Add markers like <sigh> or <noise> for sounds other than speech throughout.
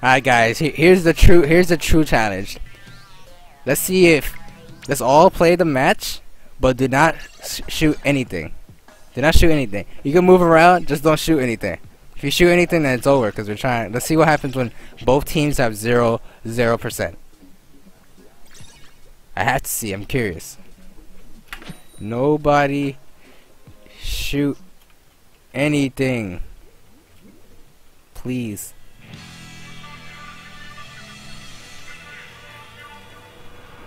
Alright guys, here's the true here's the true challenge. Let's see if let's all play the match, but do not sh shoot anything. Do not shoot anything. You can move around, just don't shoot anything. If you shoot anything, then it's over because we're trying. Let's see what happens when both teams have zero zero percent. I have to see. I'm curious. Nobody shoot anything. Please.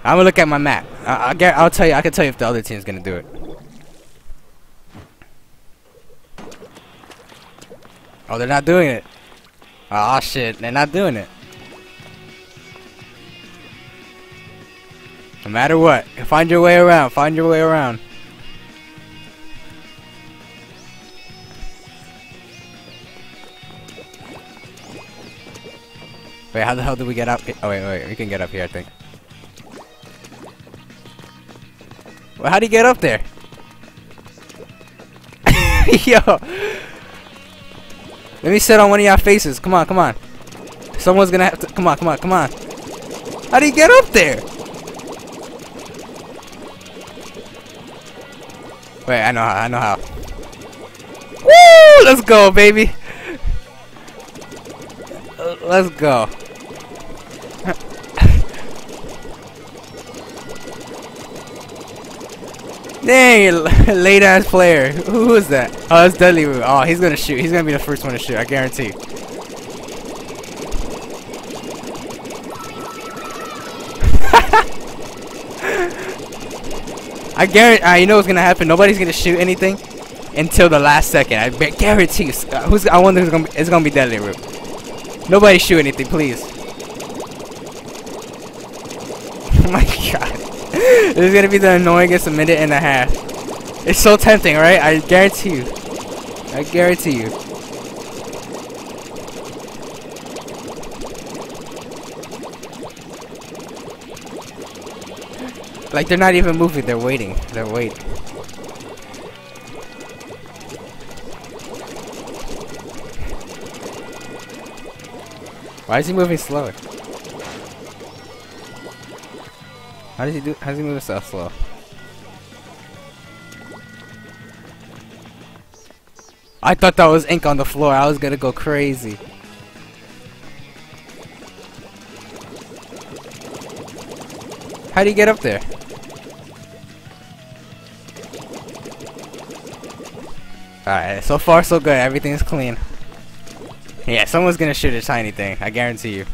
I'm gonna look at my map. I, will I'll tell you. I can tell you if the other team's gonna do it. Oh, they're not doing it. Oh shit, they're not doing it. No matter what, find your way around. Find your way around. Wait, how the hell did we get up? Oh wait, wait, we can get up here, I think. Well, how do you get up there? <laughs> Yo! Let me sit on one of y'all faces. Come on, come on. Someone's gonna have to. Come on, come on, come on. How do you get up there? Wait, I know how. I know how. Woo! Let's go, baby. let's go. Dang, <laughs> late ass player. Who is that? Oh, that's Deadly Oh, he's gonna shoot. He's gonna be the first one to shoot. I guarantee. <laughs> I guarantee. Uh, you know what's gonna happen? Nobody's gonna shoot anything until the last second. I guarantee. You. Uh, who's? I wonder who's gonna. Be, it's gonna be Deadly Root. Nobody shoot anything, please. <laughs> oh my god this is gonna be the annoyingest minute and a half. It's so tempting, right? I guarantee you. I guarantee you. Like they're not even moving, they're waiting. They're waiting. Why is he moving slower? How does he do? How does he move so slow? I thought that was ink on the floor. I was gonna go crazy. How do you get up there? Alright, so far so good. Everything's clean. Yeah, someone's gonna shoot a tiny thing. I guarantee you.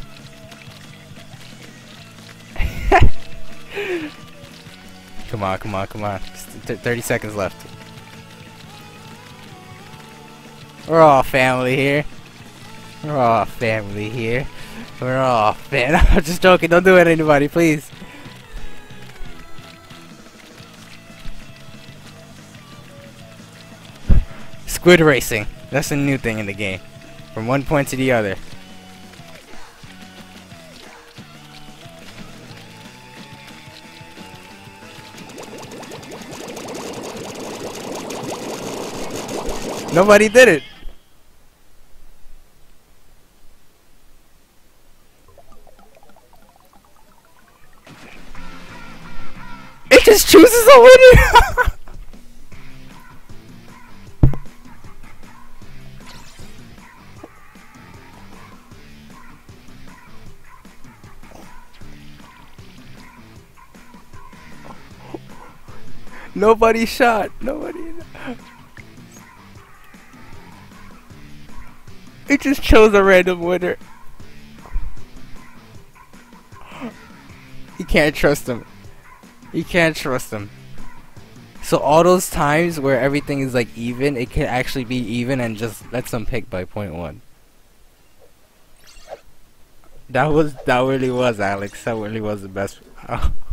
Come on, come on, come on. 30 seconds left. We're all family here. We're all family here. We're all fan. <laughs> I'm just joking. Don't do it, anybody, please. Squid racing. That's a new thing in the game. From one point to the other. Nobody did it. It just chooses a winner. <laughs> Nobody shot. Nobody. It just chose a random winner. You can't trust him. You can't trust him. So all those times where everything is like even, it can actually be even and just let them pick by point one. That was that really was Alex. That really was the best. <laughs>